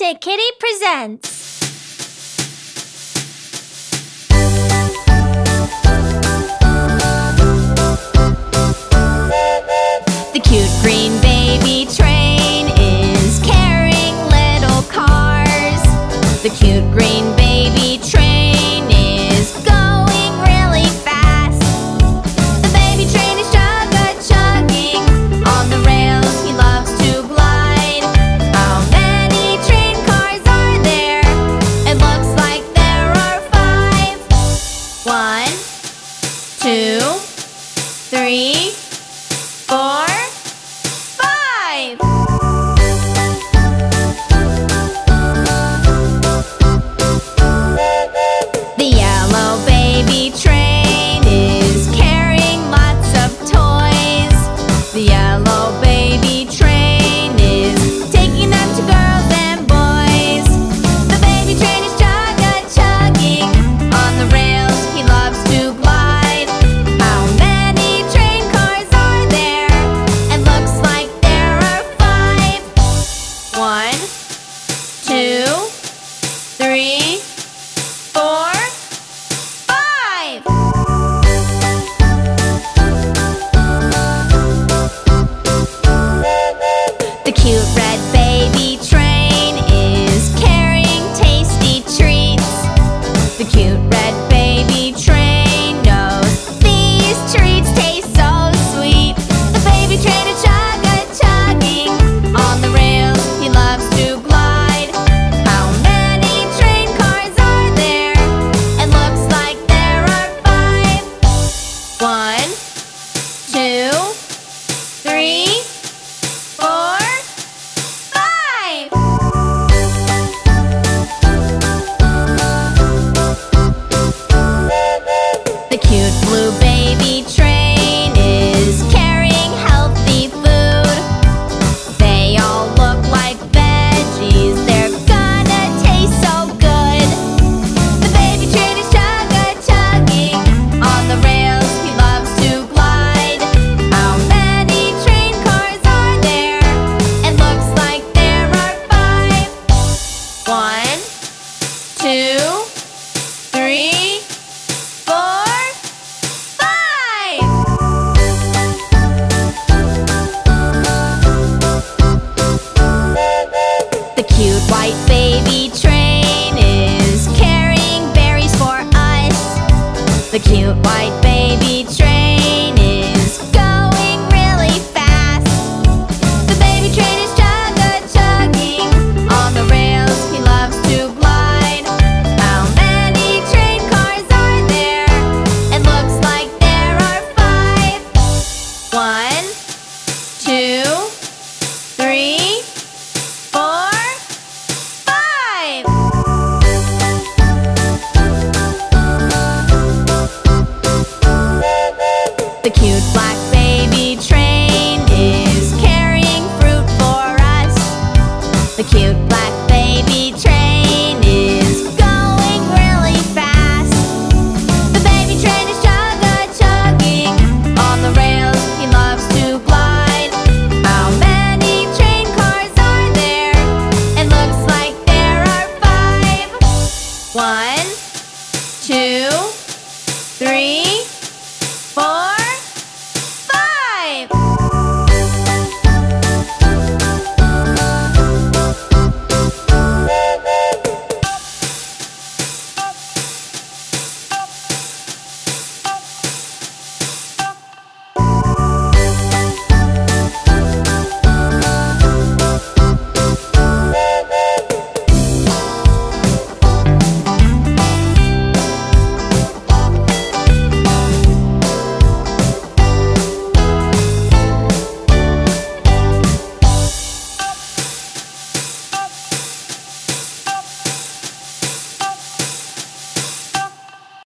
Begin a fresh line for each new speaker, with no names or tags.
Karate Kitty presents. The cute green baby train is carrying little cars. The cute green white